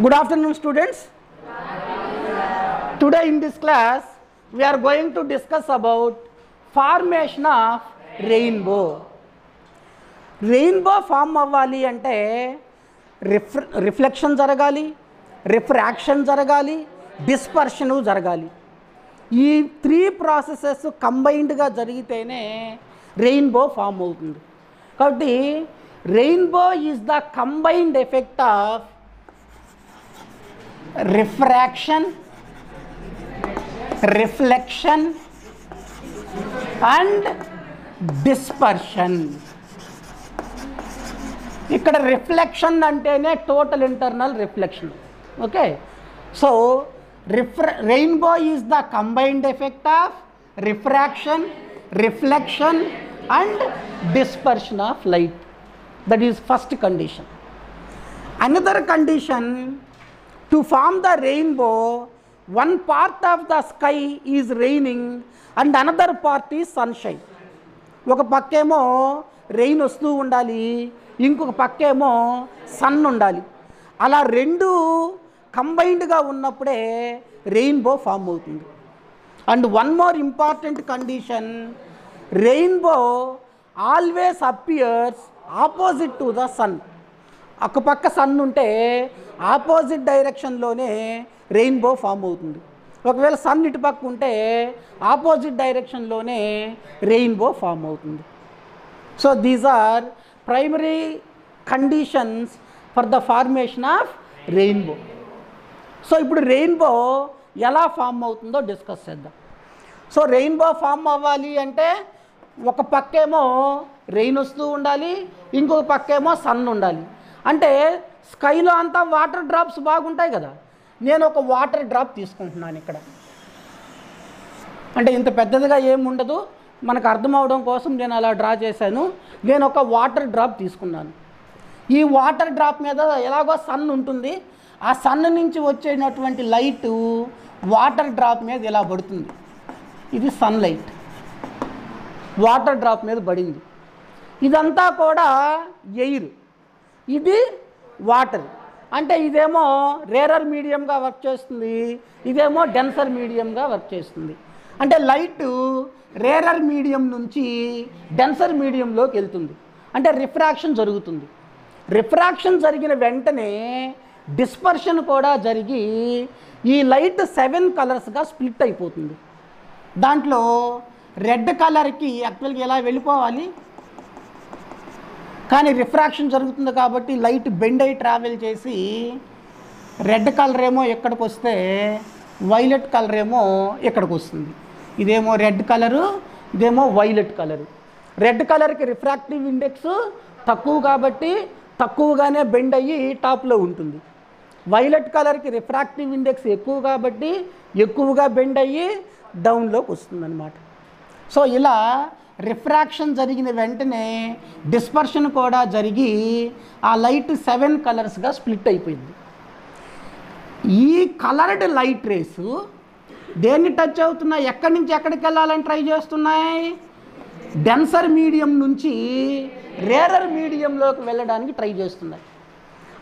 Good afternoon, students. Today in this class, we are going to discuss about formation of rainbow. Rainbow form అవ్వాలి అంటే రిఫ్ reflection జరగాలి refraction జరగాలి డిస్పర్షను జరగాలి ఈ three processes కంబైన్డ్గా జరిగితేనే rainbow form అవుతుంది కాబట్టి rainbow is the combined effect of refraction reflection and dispersion ఇక్కడ రిఫ్లెక్షన్ అంటేనే total internal reflection okay so రిఫ్ర rainbow is the combined effect of refraction reflection and dispersion of light that is first condition another condition to form the rainbow one part of the sky is raining and another part is sunshine ఒక పక్కేమో rain వస్తూ ఉండాలి ఇంకొక పక్కేమో sun ఉండాలి. అలా రెండు కంబైన్డ్గా ఉన్నప్పుడే రెయిన్బో ఫామ్ అవుతుంది. And one more important condition rainbow always appears opposite to the sun ఒక పక్క సన్ ఉంటే ఆపోజిట్ డైరెక్షన్లోనే రెయిన్బో ఫామ్ అవుతుంది. ఒకవేళ సన్ ఇటు పక్క ఉంటే ఆపోజిట్ డైరెక్షన్లోనే రెయిన్బో ఫామ్ అవుతుంది. So these are primary conditions for the formation of rainbow so ఇప్పుడు రెయిన్బో ఎలా ఫామ్ అవుతుందో డిస్కస్ చేద్దాం. సో రెయిన్బో ఫామ్ అవ్వాలి అంటే ఒక పక్కేమో రెయిన్ వస్తూ ఉండాలి ఇంకొక పక్కేమో సన్ ఉండాలి. అంటే స్కైలో అంతా వాటర్ డ్రాప్స్ బాగుంటాయి కదా. నేను ఒక వాటర్ డ్రాప్ తీసుకుంటున్నాను ఇక్కడ. అంటే ఇంత పెద్దదిగా ఏముండదు ఉండదు. మనకు అర్థం అవడం కోసం నేను అలా డ్రా చేశాను. నేను ఒక వాటర్ డ్రాప్ తీసుకున్నాను. ఈ వాటర్ డ్రాప్ మీద ఎలాగో సన్ ఉంటుంది. ఆ సన్ నుంచి వచ్చేటటువంటి లైట్ వాటర్ డ్రాప్ మీద ఇలా పడుతుంది. ఇది సన్లైట్ వాటర్ డ్రాప్ మీద పడింది. ఇదంతా కూడా ఎయిర్. ఇది వాటర్. అంటే ఇదేమో రేరర్ మీడియంగా వర్క్ చేస్తుంది ఇదేమో డెన్సర్ మీడియంగా వర్క్ చేస్తుంది. అంటే లైట్ రేరర్ మీడియం నుంచి డెన్సర్ మీడియంలోకి వెళ్తుంది. అంటే రిఫ్రాక్షన్ జరుగుతుంది. రిఫ్రాక్షన్ జరిగిన వెంటనే డిస్పర్షన్ కూడా జరిగి ఈ లైట్ సెవెన్ కలర్స్గా స్ప్లిట్ అయిపోతుంది. దాంట్లో రెడ్ కలర్కి యాక్చువల్గా ఎలా వెళ్ళిపోవాలి? కానీ రిఫ్రాక్షన్ జరుగుతుంది కాబట్టి లైట్ బెండ్ అయి ట్రావెల్ చేసి రెడ్ కలర్ ఏమో ఎక్కడికి వస్తే వైలెట్ కలర్ ఏమో ఇక్కడికి వస్తుంది. ఇదేమో రెడ్ కలరు ఇదేమో వైలెట్ కలరు. రెడ్ కలర్కి రిఫ్రాక్టివ్ ఇండెక్స్ తక్కువ కాబట్టి తక్కువగానే బెండ్ అయ్యి టాప్లో ఉంటుంది. వైలెట్ కలర్కి రిఫ్రాక్టివ్ ఇండెక్స్ ఎక్కువ కాబట్టి ఎక్కువగా బెండ్ అయ్యి డౌన్లోకి వస్తుందన్నమాట. సో ఇలా రిఫ్రాక్షన్ జరిగిన వెంటనే డిస్పర్షన్ కూడా జరిగి ఆ లైట్ సెవెన్ కలర్స్గా స్ప్లిట్ అయిపోయింది. ఈ కలర్డ్ లైట్ రేసు దేన్ని టచ్ అవుతున్నాయి ఎక్కడి నుంచి ఎక్కడికి వెళ్ళాలని ట్రై చేస్తున్నాయి? డెన్సర్ మీడియం నుంచి రేరర్ మీడియంలోకి వెళ్ళడానికి ట్రై చేస్తున్నాయి.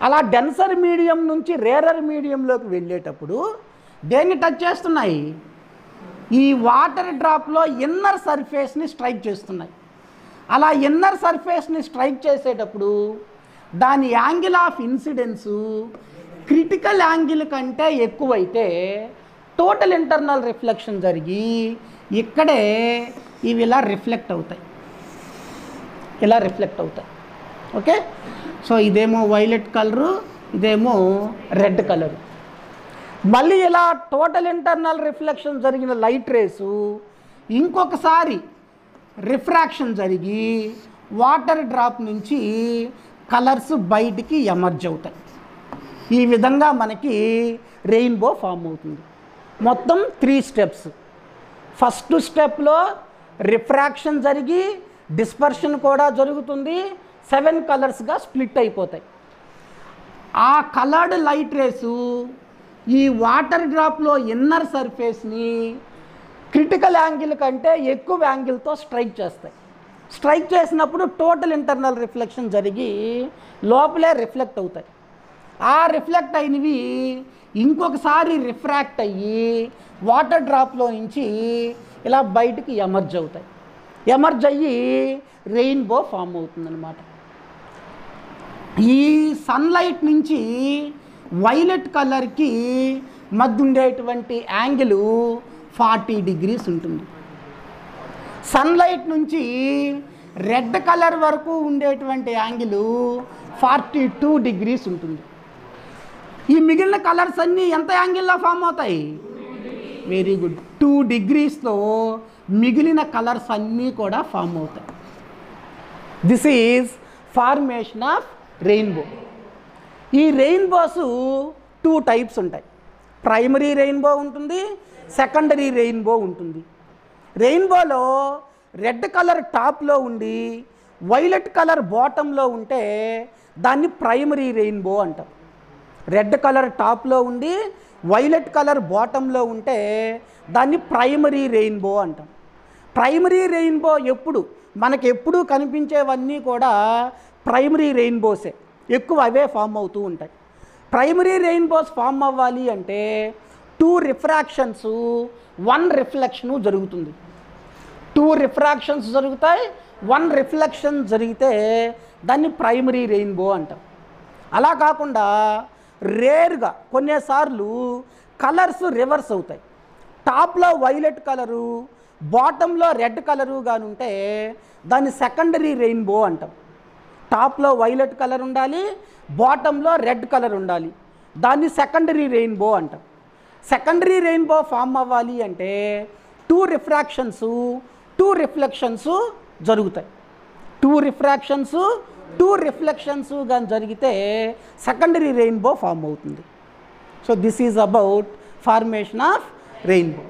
అలా డెన్సర్ మీడియం నుంచి రేరర్ మీడియంలోకి వెళ్ళేటప్పుడు దేన్ని టచ్ చేస్తున్నాయి? ఈ వాటర్ డ్రాప్లో ఇన్నర్ సర్ఫేస్ని స్ట్రైక్ చేస్తున్నాయి. అలా ఇన్నర్ సర్ఫేస్ని స్ట్రైక్ చేసేటప్పుడు దాని angle of incidence critical angle కంటే ఎక్కువైతే టోటల్ ఇంటర్నల్ రిఫ్లెక్షన్ జరిగి ఇక్కడే ఇవి ఇలా రిఫ్లెక్ట్ అవుతాయి. ఇలా రిఫ్లెక్ట్ అవుతాయి. ఓకే సో ఇదేమో వైలెట్ కలరు ఇదేమో రెడ్ కలరు మళ్ళీ ఇలా టోటల్ ఇంటర్నల్ రిఫ్లెక్షన్ జరిగిన లైట్ రేసు ఇంకొకసారి రిఫ్రాక్షన్ జరిగి వాటర్ డ్రాప్ నుంచి కలర్స్ బయటికి ఎమర్జ్ అవుతాయి. ఈ విధంగా మనకి రెయిన్బో ఫామ్ అవుతుంది. మొత్తం త్రీ స్టెప్స్ ఫస్ట్ స్టెప్లో రిఫ్రాక్షన్ జరిగి డిస్పర్షన్ కూడా జరుగుతుంది. సెవెన్ కలర్స్గా స్ప్లిట్ అయిపోతాయి. ఆ కలర్డ్ లైట్ రేసు ఈ వాటర్ డ్రాప్లో ఇన్నర్ సర్ఫేస్ని క్రిటికల్ యాంగిల్ కంటే ఎక్కువ యాంగిల్తో స్ట్రైక్ చేస్తాయి. స్ట్రైక్ చేసినప్పుడు టోటల్ ఇంటర్నల్ రిఫ్లెక్షన్ జరిగి లోపలే రిఫ్లెక్ట్ అవుతాయి. ఆ రిఫ్లెక్ట్ అయినవి ఇంకొకసారి రిఫ్రాక్ట్ అయ్యి వాటర్ డ్రాప్లో నుంచి ఇలా బయటికి ఎమర్జ్ అవుతాయి. ఎమర్జ్ అయ్యి రెయిన్బో ఫామ్ అవుతుందన్నమాట. ఈ సన్లైట్ నుంచి వైలెట్ కలర్కి మధ్య ఉండేటువంటి యాంగిల్ ఫార్టీ డిగ్రీస్ ఉంటుంది. సన్లైట్ నుంచి రెడ్ కలర్ వరకు ఉండేటువంటి యాంగిల్ ఫార్టీ టూ డిగ్రీస్ ఉంటుంది. ఈ మిగిలిన కలర్స్ అన్నీ ఎంత యాంగిల్లో ఫామ్ అవుతాయి? Very good. టూ డిగ్రీస్తో మిగిలిన కలర్స్ అన్నీ కూడా ఫామ్ అవుతాయి. This is formation of rainbow. ఈ రెయిన్బోస్ టూ టైప్స్ ఉంటాయి. ప్రైమరీ రెయిన్బో ఉంటుంది సెకండరీ రెయిన్బో ఉంటుంది. రెయిన్బోలో రెడ్ కలర్ టాప్లో ఉండి వైలెట్ కలర్ బాటంలో ఉంటే దాన్ని ప్రైమరీ రెయిన్బో అంటారు. రెడ్ కలర్ టాప్లో ఉండి వైలెట్ కలర్ బాటంలో ఉంటే దాన్ని ప్రైమరీ రెయిన్బో అంటాం ప్రైమరీ రెయిన్బో ఎప్పుడు? మనకి ఎప్పుడూ కనిపించేవన్నీ కూడా ప్రైమరీ రెయిన్బోసే. ఎక్కువ అవే ఫామ్ అవుతూ ఉంటాయి. ప్రైమరీ రెయిన్బోస్ ఫామ్ అవ్వాలి అంటే టూ రిఫ్రాక్షన్స్ వన్ రిఫ్లెక్షను జరుగుతుంది. టూ రిఫ్రాక్షన్స్ జరుగుతాయి వన్ రిఫ్లెక్షన్ జరిగితే దాన్ని ప్రైమరీ రెయిన్బో అంటాం. అలా కాకుండా రేర్గా కొన్నిసార్లు కలర్స్ రివర్స్ అవుతాయి. టాప్లో వైలెట్ కలరు బాటంలో రెడ్ కలరు ఉంటే దాన్ని సెకండరీ రెయిన్బో అంటాం. టాప్లో వైలెట్ కలర్ ఉండాలి బాటంలో రెడ్ కలర్ ఉండాలి. దాన్ని సెకండరీ రెయిన్బో అంటాం. సెకండరీ రెయిన్బో ఫామ్ అవ్వాలి అంటే టూ రిఫ్రాక్షన్స్ టూ రిఫ్లెక్షన్స్ జరుగుతాయి. టూ రిఫ్రాక్షన్స్ టూ రిఫ్లెక్షన్స్ కానీ జరిగితే సెకండరీ రెయిన్బో ఫామ్ అవుతుంది. So this is about formation of rainbow